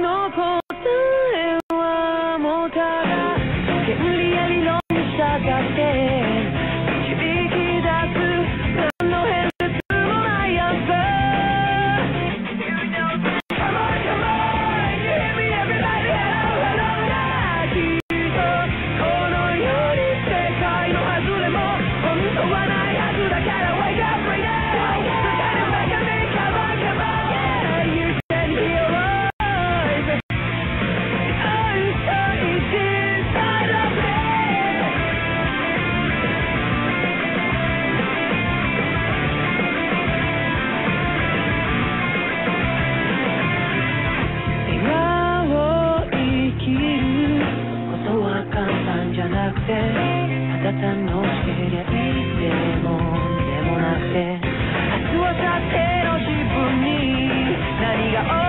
no 何が起こる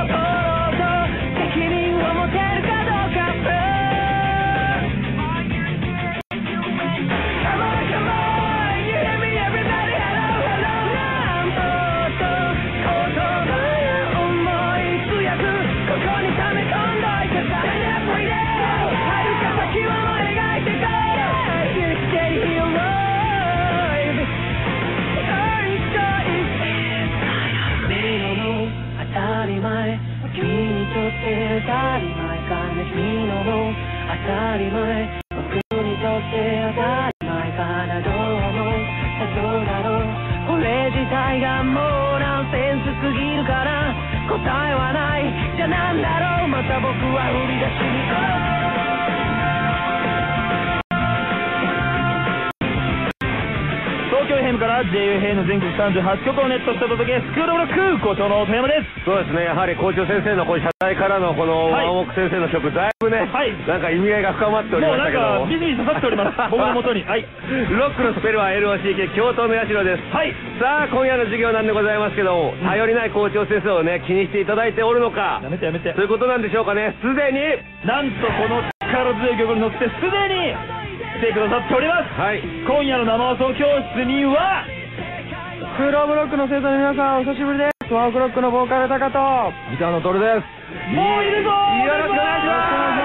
から JFA の全国38局をネットしてお届けスクールオブロック校長の富山です。そうですね、やはり校長先生のこの謝罪からのこのはいワンオク先生の曲、だいぶね、はい。なんか意味合いが深まっておりもうなんましたけどかビジビジ刺さっております。僕の元に。はい。ロックのスペルは LOCK 京都の社です。はい。さあ今夜の授業なんでございますけども、頼りない校長先生をね気にしていただいておるのか。やめてやめて。ということなんでしょうかね。すでに。なんとこの力強い曲に乗ってすでに来てくださっております。はい。今夜の生放送教室にはクーブロックの生徒の皆さんお久しぶりです。ワークロックのボーカルタカとギターのトルです。もういるぞよろしくお願いします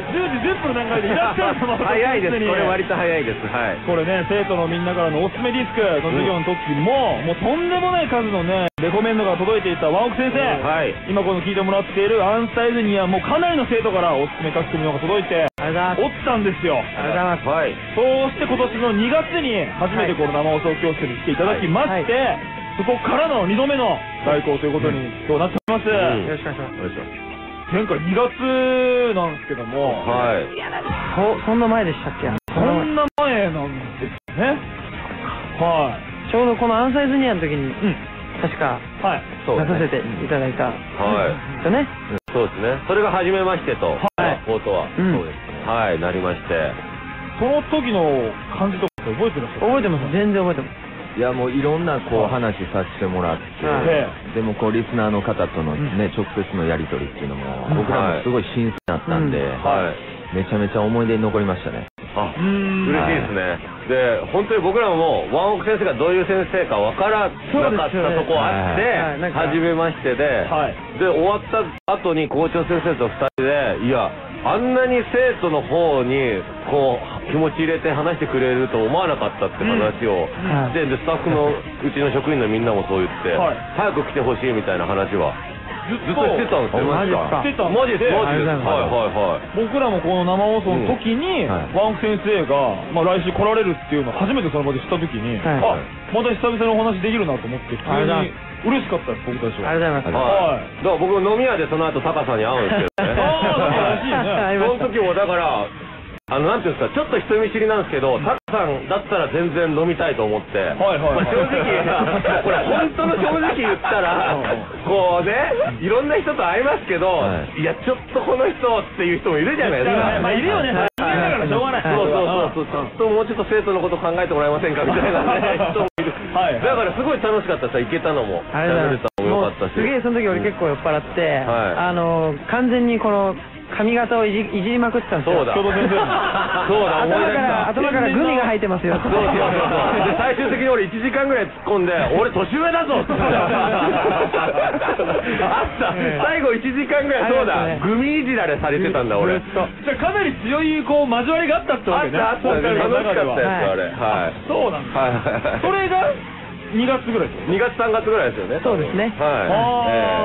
10時10分の段階でいらっしゃるの早いです。にこれ割と早いです。はい。これね生徒のみんなからのおすすめディスクの授業の時も、もうとんでもない数のねレコメンドが届いていたワンオク先生、はい。今この聞いてもらっているアンサイズにはもうかなりの生徒からおすすめ書き込みのが届いておったんですよ。ありがとうございます。はい。そうして今年の2月に初めてこの生放送教室に来ていただきまして、そこからの2度目の代行ということに今日なっております、うん。よろしくお願いします。お願いします前回2月なんですけども、はい。そそんな前でしたっけ？そんな前なんですよね。はちょうどこのアンサイズニアの時にいうん。確かはい。そう出させていただいた。はいですよね。そうですね。それが初めましてと、はい。コートは、うん。そうですね。はい、なりまして。その時の感じとかって覚えてらっしゃる覚えてます。全然覚えてますいやもういろんなこうはい。話させてもらって、でもこうリスナーの方とのね、直接のやり取りっていうのも、僕らもすごい新鮮だったんで。めちゃめちゃ思い出に残りましたね。あ、嬉しいですね。で、本当に僕らももう、ワンオク先生がどういう先生かわからなかったとこあって、初めましてで、はい。で、終わった後に校長先生と二人で、いや、あんなに生徒の方に、こう、気持ち入れて話してくれると思わなかったって話をうんで、スタッフの、うちの職員のみんなもそう言って、はい。早く来てほしいみたいな話は、ずずっとしてたんですよ。マジしてたんマジです、マジではいはいはい。僕らもこの生放送の時に、うん。はい。ワン先生が、まあ、来週来られるっていうのを初めてその場で知った時に、はい。あまた久々にお話できるなと思って普に嬉しかったです僕たちは。ありがとうございます。はい。だから僕飲み屋でその後タカさんに会うんですけどね。ああそうらしいね。その時もだから、あの、なんていうんですか、ちょっと人見知りなんですけど、タカさんだったら全然飲みたいと思って、はいはいまあ正直、これ本当の正直言ったら、こうね、いろんな人と会いますけど、、はい。や、ちょっとこの人っていう人もいるじゃないですか。まあいるよね。はい。人間だからしょうがない。そうそうそうそう、ちょっともうちょっと生徒のこと考えてもらえませんかみたいなね、人もいる。はい。だからすごい楽しかったさ、行けたのも、あれたのもよかったし。もうすげえその時俺結構酔っ払って、はい。あの完全にこの髪型をいじいじりまくってたんですよ。そうだ。ちょうど先生 そうだ、思い頭から、出した。頭からグミが生えてますよ。そうそうそうそう。で、最終的に俺1時間ぐらい突っ込んで、俺年上だぞって。あった。最後1時間ぐらい、そうだ。グミいじられされてたんだ、俺。じゃあかなり強いこう交わりがあったってわけねあったあった。楽しかったやつ、あれ。はい。そうなんだはい。それが2月ぐらいです2月3月ぐらいですよね。そうですねはい。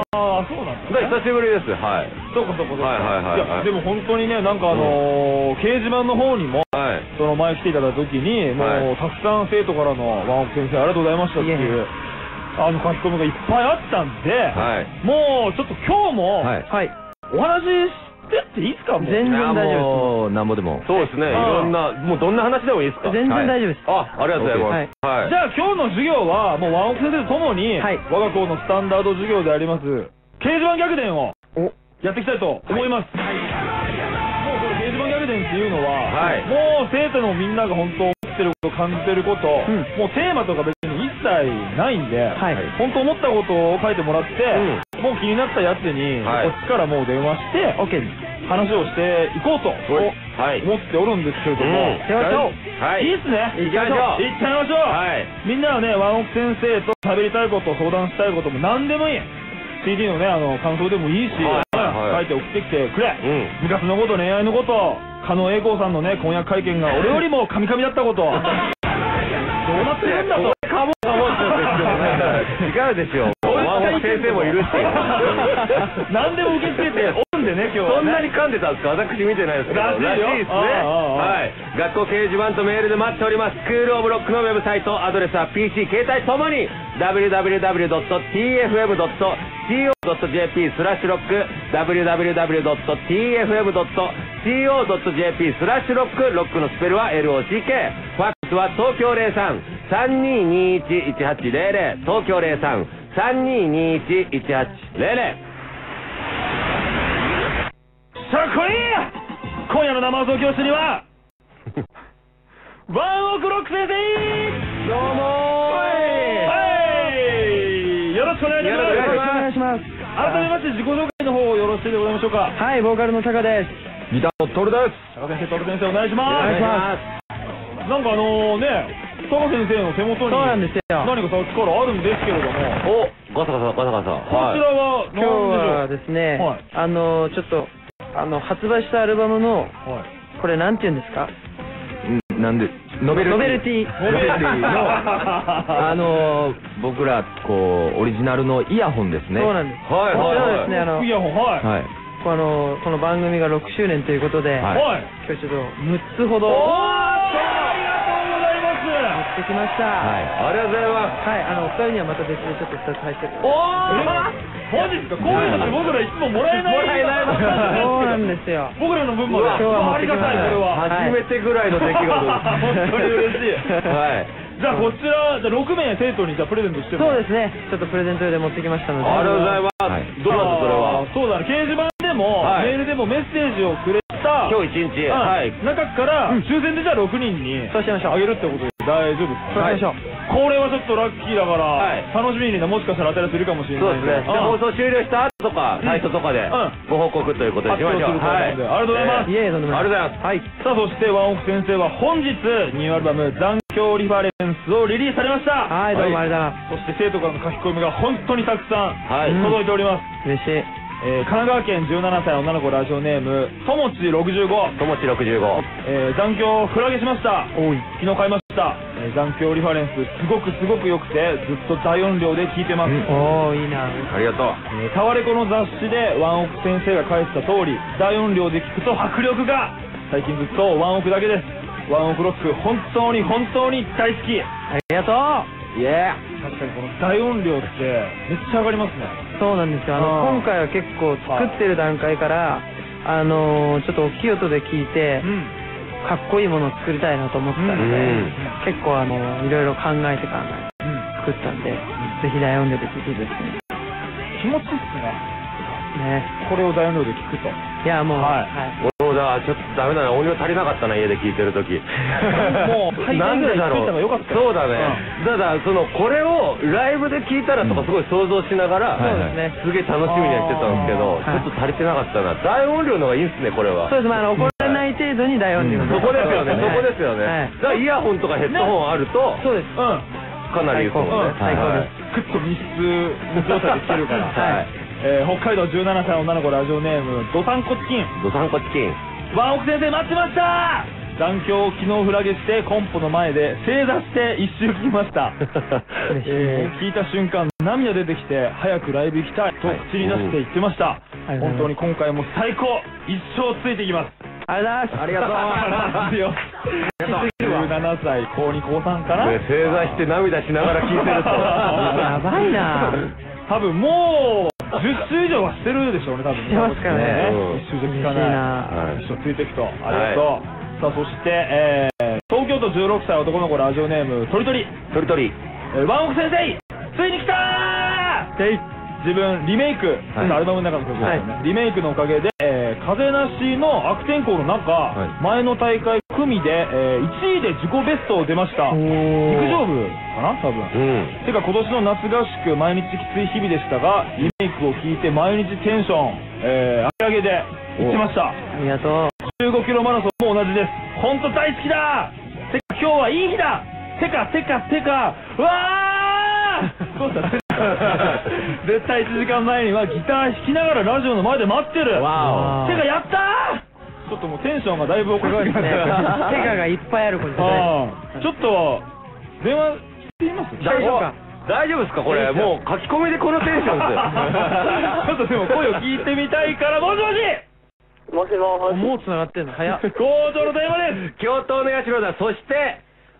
ああそうなんええだから久しぶりです。はい。そうかそうかそうかはいはいはいはいやでも本当にねなんかあのー掲示板の方にもはい。その前来ていただいた時にもはうたくさん生徒からのワンオク先生ありがとうございましたっていうあの書き込みがいっぱいあったんではい。もうちょっと今日もはい。はい。お話ししてっていいですかもう全然大丈夫もう、なんぼでも。そうですね。いろんな、もうどんな話でもいいですか全然大丈夫です。あ、ありがとうございます。はい。じゃあ今日の授業はもうワンオク先生とともに、はい我が校のスタンダード授業であります掲示板逆転をお。やっていきたいと思います、もうこれ掲示板逆転っていうのは、はい。もう生徒のみんなが本当思ってること感じてること、うん。もうテーマとか別に一切ないんで、はい。本当思ったことを書いてもらって、もう気になったやつに、はい。こっちからもう電話して OK。話をしていこうと。思っておるんですけれども、うん。行きましょう。はい。いいっすね。行きましょう。行っちゃいましょう、はい。みんなはね、ワンオク先生と喋りたいこと、相談したいことも何でもいい。CD のね、あの、感想でもいいし、書いて送ってきてくれ。うん。部活のこと、恋愛のこと、加納栄光さんのね、婚約会見が俺よりもカミカミだったこと。どうなってるんだと。かもかもって言ってもね違うでしょ。ワンオク先生もいるし。何でも受け付けてんでね、今日は、ね。そんなに噛んでたんですか？私見てないですけど。らしいよですね。はい。学校掲示板とメールで待っております。スクールオブロックのウェブサイト、アドレスは PC、携帯ともに www.tfm.co.jp スラッシュロック www.tfm.co.jp スラッシュロックロックのスペルは LOCK ファックスは東京03-3221-1800東京03-3221-1800さあ、こい今夜の生放送教室には、ワンオクロック先生どうもはいよろしくお願いします。よろしくおお願いします。改めまして自己紹介の方よろしいでございましょうか。はい、ボーカルのタカです。ギターのトルです。高先生、トル先生お願いします。お願いしまなんかあのね、高先生の手元にそうなんですよ何かさっきからあるんですけれども、おガサガサガサガサこちらは今日は何ですね、はいあの、ちょっと、あの、発売したアルバムの。これなんて言うんですか？んなんで、ノベルティ。ノベルティノベルティの、あのー、僕ら、こう、オリジナルのイヤホンですね。そうなんです。はいこちらははいですね、あのイ、ヤホン、はい。はい。この、この番組が6周年ということで、はいはい。今日ちょっと6つほどおー持ありがとうございます。ってきました。はいありがとうございますはい、あの、お二人にはまた別でちょっと2つ入ってる。おーマジですかこういうのって僕らいつももらえないもらえないもんそうなんですよ。僕らの分まで。ありがたい、これは。はい初めてぐらいの出来事本当に嬉しい。はいじゃあこちら、じゃあ6名生徒にじゃあプレゼントしても。そうですね。ちょっとプレゼント用で持ってきましたので。ありがとうございます、はい。どうだったそれは。そうだね、掲示板でも、はい。メールでもメッセージをくれた、今日一日。うん。はい。中から、抽選でじゃあ6人にそうしましょう。あげるってことで大丈夫です。そうしましょう。これはちょっとラッキーだから、はい。楽しみにね、もしかしたら当たる人いるかもしれないんそうですね。じゃあ放送終了した後とかうん。サイトとかでうん。ご報告ということでしましょう。発表すると思うんで。ありがとうございます。いえいえ、とんでもない。ありがとうございます。はい。さあそしてワンオク先生は本日ニューアルバム「残響リファレンス」をリリースされました。はい、どうもありがとうございまそして生徒からの書き込みが本当にたくさん。届い。ております、す。嬉しい。えー神奈川県17歳女の子ラジオネームともち65、ともち65えー残響フラゲしました。昨日買いました、えー残響リファレンスすごくすごく良くてずっと大音量で聴いてます、うん。おー、いいな。ありがとう。えータワレコの雑誌でワンオク先生が書いてた通り大音量で聞くと迫力が最近ずっとワンオクだけです。ワンオクロック本当に本当に大好き。ありがとう。イエ確かにこの大音量ってめっちゃ上がりますね。そうなんですよ。あの、今回は結構作ってる段階から、あのー、ちょっと大きい音で聞いてう、んかっこいいものを作りたいなと思ってたので、うん結構あのー、いろいろ考えて考えてうん作ったんで、ぜひ大音量で聞いてですね。気持ちいいっすねね。これを大音量で聞くと。いや、もう、はいはい。俺もだ、ちょっとダメだな、音量足りなかったな、家で聞いてるとき。もうなんでだろうったよそうだね。ただ、その、これをライブで聞いたらとかすごい想像しながら、そうですねすげえ楽しみにはしてたんですけど、はいちょっと足りてなかったな。大音量の方がいいんすね、これは。そうです、まあ、あの程度に大音量そこですよね、そこですよね。はい。だからイヤホンとかヘッドホンあると、そうです。うん。かなりいいですもんね。最高。はい。です。クッと密室状態で聞けるから。はい。えー北海道17歳女の子ラジオネーム、ドタンコチキン。ドサンコチキン。ワンオク先生待ってました。残響を昨日フラゲしてコンポの前で正座して一周聞きました、えー聞いた瞬間涙出てきて早くライブ行きたいと口に出して言ってました、うん本当に今回も最高。一生ついていきますありがとうございます。ありがとう。ございますよ17歳高2高3かな、ね正座して涙しながら。聞いてると。やばいな。多分もう10周以上はしてるでしょうね多分してますからね。一周じゃ聞かなない一生ついていくと。ありがとう、さあそして、えー東京都16歳男の子ラジオネームとりとりとりとり。えーワンオク先生ついに来たー自分リメイク、はい。アルバムの中の曲ですよね、リメイクのおかげで、えー風なしの悪天候の中、い。前の大会組で、え1位で自己ベスト出ました。陸上部かな？多分。うん。てか今年の夏合宿毎日きつい日々でしたがリメイクを聞いて毎日テンション、えー、上げ上げで行ってました。ありがとう。15キロマラソンも同じです。本当大好きだ！てか今日はいい日だ！てかてかてか！うわー！どうした 絶対1時間前にはギター弾きながらラジオの前で待ってるわおてかやったーちょっともうテンションがだいぶおかしくなってね手ががいっぱいあるこれあーちょっと電話してみます大丈夫か？大丈夫ですかこれ？もう書き込みでこのテンションですよ。ちょっとでも声を聞いてみたいから、もしもしもしもし。もう繋がってんの？早っ。工場の電話です京都お願いします。そして、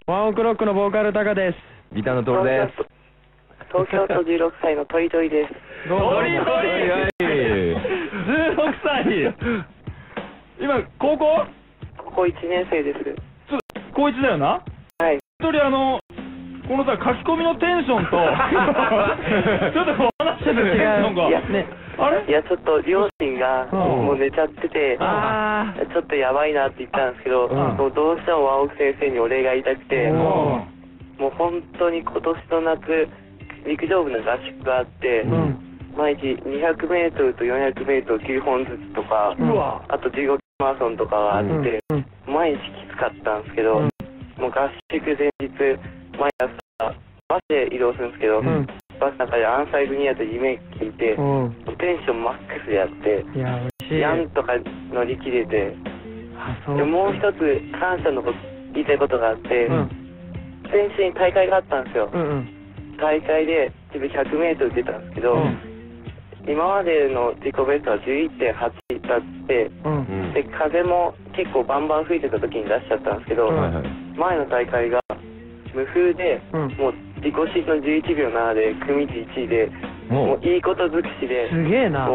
ワンオクロックのボーカルタカです。ギターのトールです。東京都16歳のトイトイです。トリトリ16歳今、高校ここ1年生です。高1だよなはい。一人あの、このさ、書き込みのテンションと、ちょっとこう話してるテンションが、いやね。あれいや、ちょっもう両親がうもう寝ちゃってて、あちょっとやばいなって言ったんですけど、うんもうどうしてもワンオク先生にお礼が言いたくて、おもう本当に今年の夏、陸上部の合宿があって、ー。うん。毎日200メートルと400メートル9本ずつとか、あと15キロマラソンとかがあって、うん。毎日きつかったんですけど、うんもう合宿前日、毎朝、バスで移動するんですけど、うん。バスの中でアンサイブニアと夢聞いて、おテンションマックスでやって、いや、んとか乗り切れて。でもう一つ感謝のこと言いたいことがあって、うん。先週に大会があったんですよ。うんうん。大会で自分100メートル出たんですけど、うん今までの自己ベストは11.8だって、うん。うんで、風も結構バンバン吹いてた時に出しちゃったんですけど、うんはいはい。前の大会が無風で、うん。もう自己シートの11秒7で組1位で、ももういいこと尽くしで、すげえな。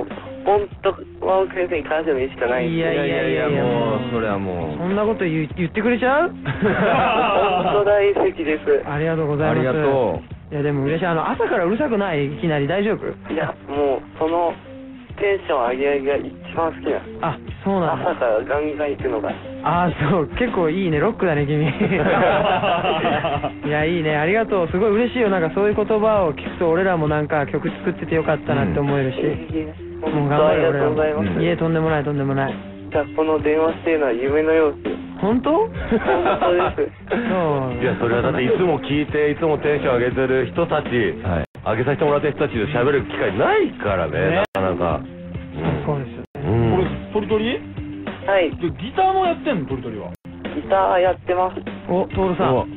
本当、ワンオク先生に感謝の意しかないんですいやいやいやいやもう、それはもそんなこと言う言ってくれちゃう本当大好きです。ありがとうごう、ざいます。ありがといや、でも嬉しい。あの、朝からうるさくない？いきなり大丈夫？いや、もうそのテンション上げ上げが一番好きなあ、そうなんだ。朝からガンガン行くのが。あーそう、結構いいね、ロックだね、君。いや、いいね、ありがとう。すごい嬉しいよ。なんかそういう言葉を聞くと、俺らもなんか曲作っててよかったなって思えるし。もう本頑張るよ、当ありが俺らもとうございます。いえ、とんでもない、とんでもない。じゃあこの電話してるのは夢のようです。本当？本当です。そう。いや、それはだっていつも聞いて、いつもテンション上げてる人たち、う。はい。上げさせてもらってる人たちと喋る機会ないからね、ねなかなか。そうですよね。うん。うんこれ、トリトリはい、でギターもやってんの？トリトリは。ギターやってます。お、トールさおん、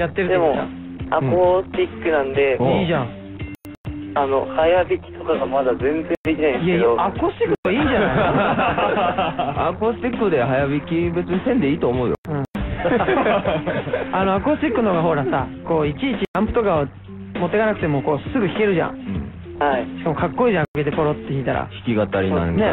やってるでもアコースティックなんで、たいいじゃん。あの、早弾きとかがまだ全然できないんですいやいやけど、、アコースティックいいアコースティックで早弾き別にせんでいいと思うよ。うん あのアコースティックの方がほらさこういちいちアンプとかを持ってかなくてもこうすぐ弾けるじゃんうん。はい。しかもかっこいいじゃんかけてポロって弾いたら弾き語りなんかね